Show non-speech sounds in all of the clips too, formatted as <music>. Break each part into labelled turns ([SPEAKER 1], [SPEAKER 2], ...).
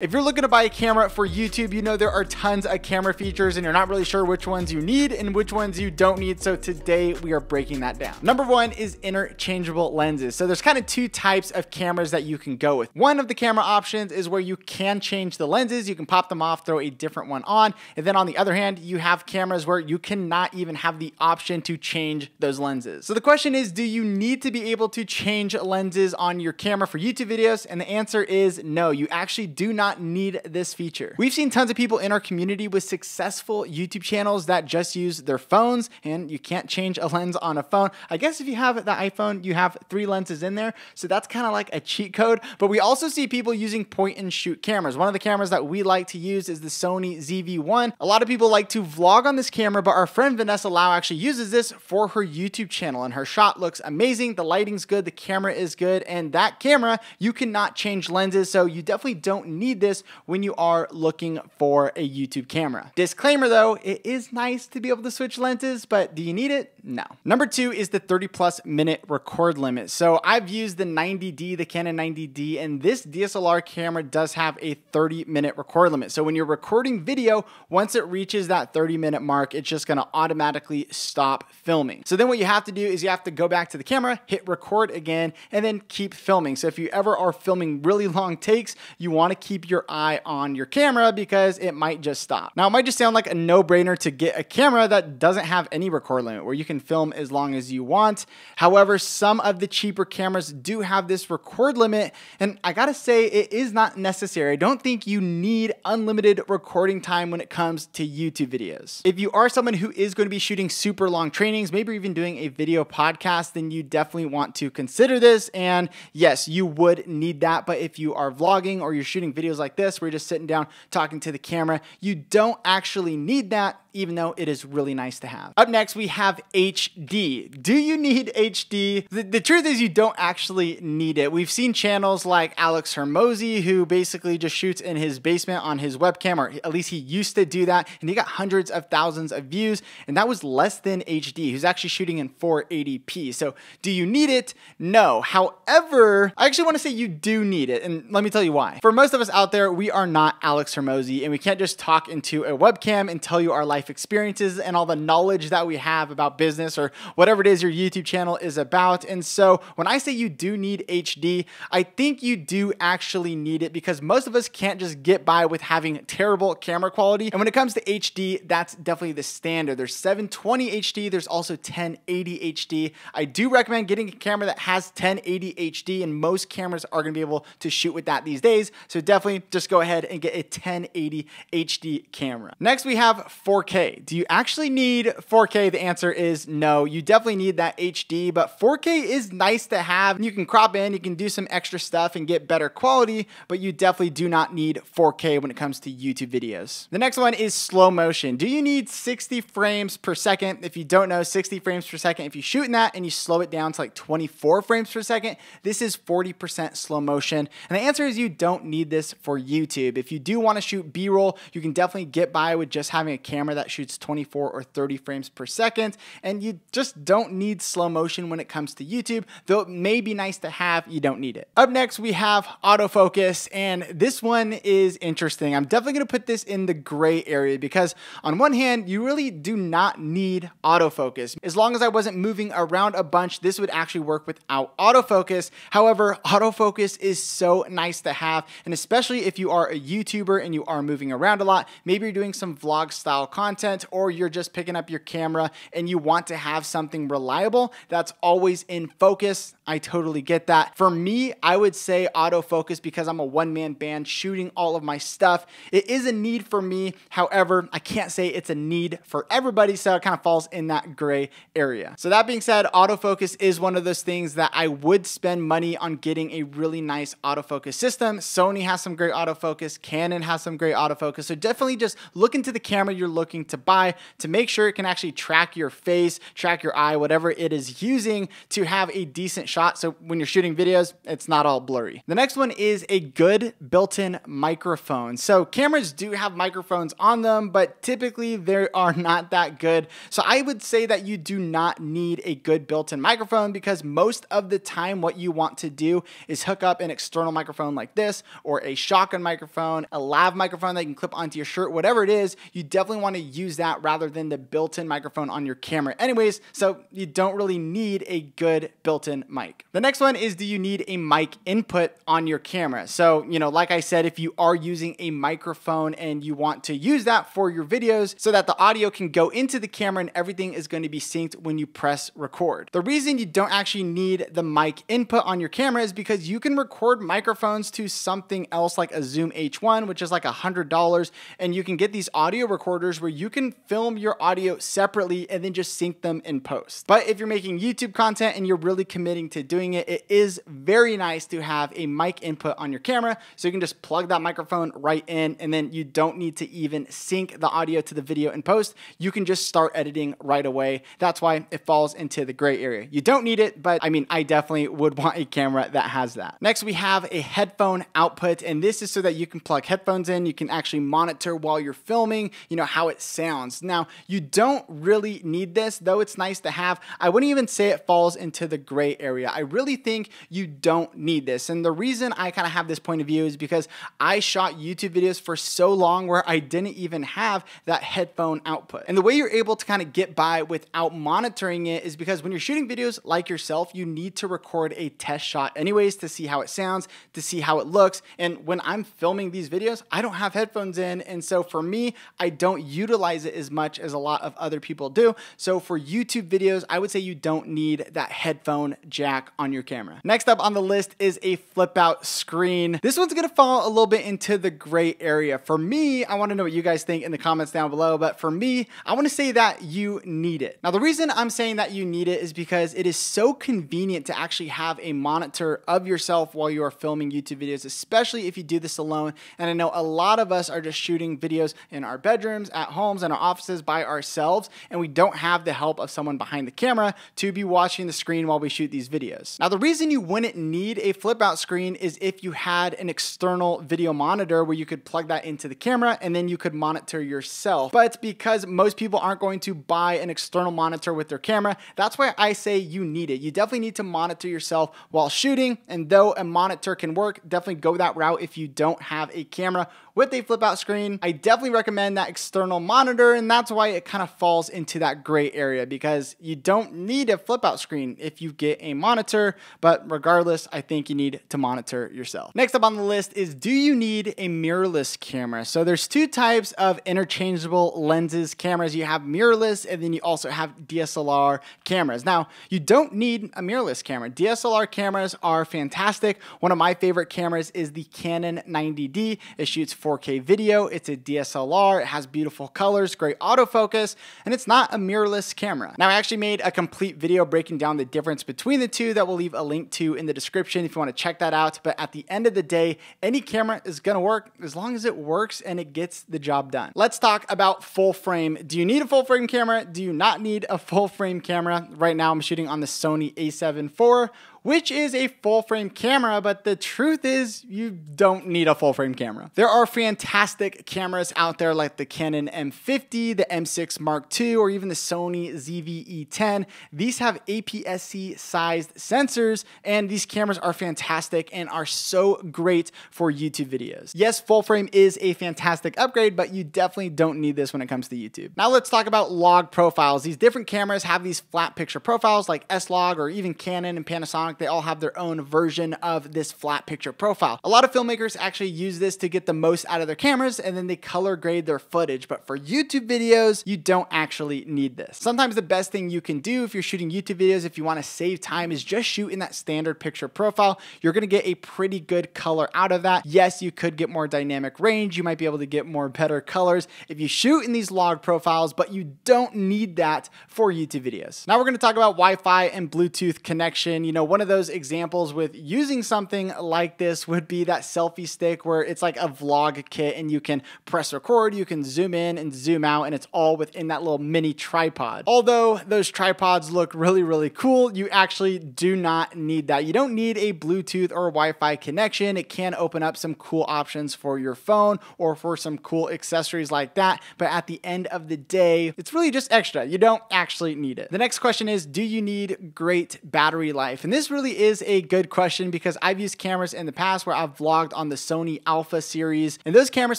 [SPEAKER 1] If you're looking to buy a camera for YouTube, you know there are tons of camera features and you're not really sure which ones you need and which ones you don't need. So today we are breaking that down. Number one is interchangeable lenses. So there's kind of two types of cameras that you can go with. One of the camera options is where you can change the lenses. You can pop them off, throw a different one on. And then on the other hand, you have cameras where you cannot even have the option to change those lenses. So the question is, do you need to be able to change lenses on your camera for YouTube videos? And the answer is no, you actually do not not need this feature. We've seen tons of people in our community with successful YouTube channels that just use their phones and you can't change a lens on a phone. I guess if you have the iPhone, you have three lenses in there. So that's kind of like a cheat code. But we also see people using point and shoot cameras. One of the cameras that we like to use is the Sony ZV-1. A lot of people like to vlog on this camera, but our friend Vanessa Lau actually uses this for her YouTube channel and her shot looks amazing. The lighting's good, the camera is good, and that camera, you cannot change lenses. So you definitely don't need need this when you are looking for a YouTube camera. Disclaimer though, it is nice to be able to switch lenses, but do you need it? No. Number two is the 30 plus minute record limit. So I've used the 90D, the Canon 90D, and this DSLR camera does have a 30 minute record limit. So when you're recording video, once it reaches that 30 minute mark, it's just gonna automatically stop filming. So then what you have to do is you have to go back to the camera, hit record again, and then keep filming. So if you ever are filming really long takes, you wanna keep your eye on your camera because it might just stop. Now, it might just sound like a no brainer to get a camera that doesn't have any record limit where you can film as long as you want. However, some of the cheaper cameras do have this record limit, and I gotta say, it is not necessary. I don't think you need unlimited recording time when it comes to YouTube videos. If you are someone who is going to be shooting super long trainings, maybe even doing a video podcast, then you definitely want to consider this. And yes, you would need that, but if you are vlogging or you're shooting videos like this where you're just sitting down talking to the camera. You don't actually need that even though it is really nice to have. Up next, we have HD. Do you need HD? The, the, truth is you don't actually need it. We've seen channels like Alex Hormozi who basically just shoots in his basement on his webcam, or at least he used to do that, and he got hundreds of thousands of views, and that was less than HD. He's actually shooting in 480p. So do you need it? No. However, I actually want to say you do need it, and let me tell you why. For most of us out there, we are not Alex Hormozi, and we can't just talk into a webcam and tell you our life life experiences and all the knowledge that we have about business or whatever it is your YouTube channel is about. And so when I say you do need HD, I think you do actually need it because most of us can't just get by with having terrible camera quality. And when it comes to HD, that's definitely the standard. There's 720 HD, there's also 1080 HD. I do recommend getting a camera that has 1080 HD, and most cameras are gonna be able to shoot with that these days. So definitely just go ahead and get a 1080 HD camera. Next, we have 4K. 4K. Do you actually need 4K? The answer is no. You definitely need that HD, but 4K is nice to have. You can crop in, you can do some extra stuff and get better quality, but you definitely do not need 4K when it comes to YouTube videos. The next one is slow motion. Do you need 60 frames per second? If you don't know, 60 frames per second, if you shoot in that and you slow it down to like 24 frames per second, this is 40% slow motion. And the answer is you don't need this for YouTube. If you do want to shoot B-roll, you can definitely get by with just having a camera that shoots 24 or 30 frames per second, and you just don't need slow motion when it comes to YouTube, though it may be nice to have, you don't need it. Up next, we have autofocus, and this one is interesting. I'm definitely gonna put this in the gray area because on one hand, you really do not need autofocus. As long as I wasn't moving around a bunch, this would actually work without autofocus. However, autofocus is so nice to have, and especially if you are a YouTuber and you are moving around a lot, maybe you're doing some vlog style content content or you're just picking up your camera and you want to have something reliable that's always in focus, I totally get that. For me, I would say autofocus because I'm a one man band shooting all of my stuff. It is a need for me. However, I can't say it's a need for everybody, so it kind of falls in that gray area. So, that being said, autofocus is one of those things that I would spend money on getting a really nice autofocus system. Sony has some great autofocus, Canon has some great autofocus. So, definitely just look into the camera you're looking to buy to make sure it can actually track your face, track your eye, whatever it is using to have a decent shot. So when you're shooting videos, it's not all blurry. The next one is a good built-in microphone. So cameras do have microphones on them, but typically they are not that good. So I would say that you do not need a good built-in microphone because most of the time what you want to do is hook up an external microphone like this or a shotgun microphone, a lav microphone that you can clip onto your shirt, whatever it is, you definitely want to use that rather than the built-in microphone on your camera. Anyways, so you don't really need a good built-in mic. The next one is do you need a mic input on your camera? So, you know, like I said, if you are using a microphone and you want to use that for your videos so that the audio can go into the camera and everything is going to be synced when you press record. The reason you don't actually need the mic input on your camera is because you can record microphones to something else like a Zoom H1, which is like a $100, and you can get these audio recorders where you can film your audio separately and then just sync them in post. But if you're making YouTube content and you're really committing to doing it, it is very nice to have a mic input on your camera so you can just plug that microphone right in and then you don't need to even sync the audio to the video in post. You can just start editing right away. That's why it falls into the gray area. You don't need it, but I mean, I definitely would <laughs> want a camera that has that. Next, we have a headphone output, and this is so that you can plug headphones in. You can actually monitor while you're filming, you know, how it sounds. Now, you don't really need this, though it's nice to have. I wouldn't even say it falls into the gray area. I really think you don't need this. And the reason I kind of have this point of view is because I shot YouTube videos for so long where I didn't even have that headphone output. And the way you're able to kind of get by without monitoring it is because when you're shooting videos like yourself, you need to record a test shot anyways to see how it sounds, to see how it looks. And when I'm filming these videos, I don't have headphones in. And so for me, I don't utilize it as much as a lot of other people do. So for YouTube videos, I would say you don't need that headphone jack on your camera. Next up on the list is a flip out screen. This one's gonna fall a little bit into the gray area. For me, I wanna know what you guys think in the comments down below, but for me, I wanna say that you need it. Now, the reason I'm saying that you need it is because it is so convenient to actually have a monitor of yourself while you are filming YouTube videos, especially if you do this alone. And I know a lot of us are just shooting videos in our bedrooms, at homes, in our offices by ourselves, and we don't have the help of someone behind the camera to be watching the screen while we shoot these videos. Now, the reason you wouldn't need a flip out screen is if you had an external video monitor where you could plug that into the camera and then you could monitor yourself. But because most people aren't going to buy an external monitor with their camera, that's why I say you need it. You definitely need to monitor yourself while shooting. And though a monitor can work, definitely go that route if you don't have a camera with a flip out screen. I definitely recommend that external monitor, and that's why it kind of falls into that gray area because you don't need a flip out screen if you get a monitor, but regardless, I think you need to monitor yourself. Next up on the list is do you need a mirrorless camera? So there's two types of interchangeable lenses cameras. You have mirrorless and then you also have DSLR cameras. Now, you don't need a mirrorless camera. DSLR cameras are fantastic. One of my favorite cameras is the Canon 90D. It shoots 4K video. It's a DSLR. It has beautiful colors, great autofocus, and it's not a mirrorless camera. Now, I actually made a complete video breaking down the difference between the two that we'll leave a link to in the description if you want to check that out. But at the end of the day, any camera is going to work as long as it works and it gets the job done. Let's talk about full frame. Do you need a full frame camera? Do you not need a full frame camera? Right now, I'm shooting on the Sony a7 IV which is a full frame camera, but the truth is you don't need a full frame camera. There are fantastic cameras out there like the Canon M50, the M6 Mark II, or even the Sony ZV-E10. These have APS-C sized sensors, and these cameras are fantastic and are so great for YouTube videos. Yes, full frame is a fantastic upgrade, but you definitely don't need this when it comes to YouTube. Now let's talk about log profiles. These different cameras have these flat picture profiles like S-Log or even Canon and Panasonic they all have their own version of this flat picture profile. A lot of filmmakers actually use this to get the most out of their cameras and then they color grade their footage. But for YouTube videos, you don't actually need this. Sometimes the best thing you can do if you're shooting YouTube videos, if you want to save time, is just shoot in that standard picture profile. You're going to get a pretty good color out of that. Yes, you could get more dynamic range. You might be able to get more better colors if you shoot in these log profiles, but you don't need that for YouTube videos. Now we're going to talk about Wi-Fi and Bluetooth connection. You know, one of those examples with using something like this would be that selfie stick where it's like a vlog kit and you can press record, you can zoom in and zoom out, and it's all within that little mini tripod. Although those tripods look really, really cool, you actually do not need that. You don't need a Bluetooth or Wi-Fi connection. It can open up some cool options for your phone or for some cool accessories like that. But at the end of the day, it's really just extra. You don't actually need it. The next question is, do you need great battery life? And this this really is a good question because I've used cameras in the past where I've vlogged on the Sony Alpha series, and those cameras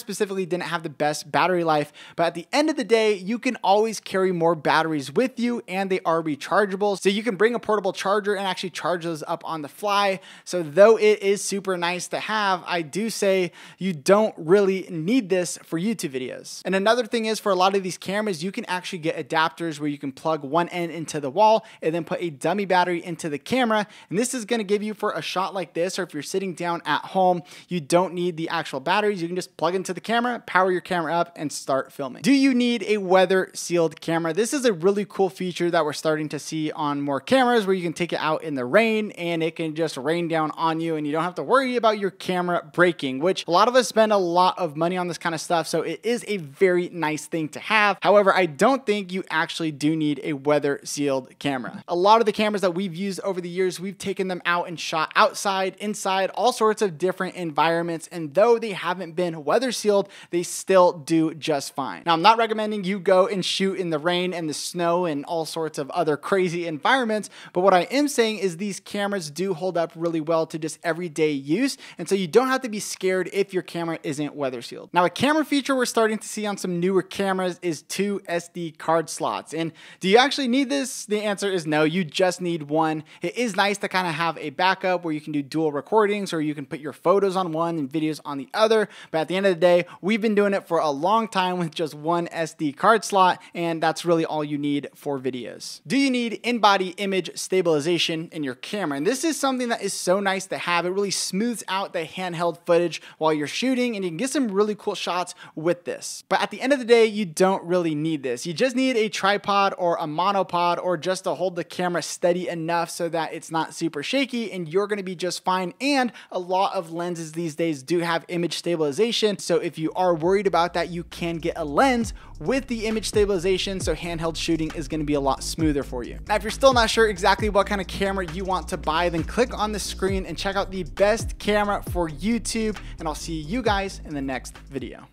[SPEAKER 1] specifically didn't have the best battery life. But at the end of the day, you can always carry more batteries with you and they are rechargeable. So you can bring a portable charger and actually charge those up on the fly. So though it is super nice to have, I do say you don't really need this for YouTube videos. And another thing is for a lot of these cameras, you can actually get adapters where you can plug one end into the wall and then put a dummy battery into the camera. And this is gonna give you for a shot like this, or if you're sitting down at home, you don't need the actual batteries. You can just plug into the camera, power your camera up and start filming. Do you need a weather sealed camera? This is a really cool feature that we're starting to see on more cameras where you can take it out in the rain and it can just rain down on you and you don't have to worry about your camera breaking, which a lot of us spend a lot of money on this kind of stuff. So it is a very nice thing to have. However, I don't think you actually do need a weather sealed camera. A lot of the cameras that we've used over the years, we've taken them out and shot outside, inside, all sorts of different environments. And though they haven't been weather sealed, they still do just fine. Now, I'm not recommending you go and shoot in the rain and the snow and all sorts of other crazy environments, but what I am saying is these cameras do hold up really well to just everyday use. And so you don't have to be scared if your camera isn't weather sealed. Now, a camera feature we're starting to see on some newer cameras is two SD card slots. And do you actually need this? The answer is no, you just need one. It is nice to kind of have a backup where you can do dual recordings or you can put your photos on one and videos on the other. But at the end of the day, we've been doing it for a long time with just one SD card slot, and that's really all you need for videos. Do you need in-body image stabilization in your camera? And this is something that is so nice to have. It really smooths out the handheld footage while you're shooting, and you can get some really cool shots with this. But at the end of the day, you don't really need this. You just need a tripod or a monopod or just to hold the camera steady enough so that it's super shaky and you're gonna be just fine. And a lot of lenses these days do have image stabilization. So if you are worried about that, you can get a lens with the image stabilization. So handheld shooting is gonna be a lot smoother for you. Now, if you're still not sure exactly what kind of camera you want to buy, then click on the screen and check out the best camera for YouTube. And I'll see you guys in the next video.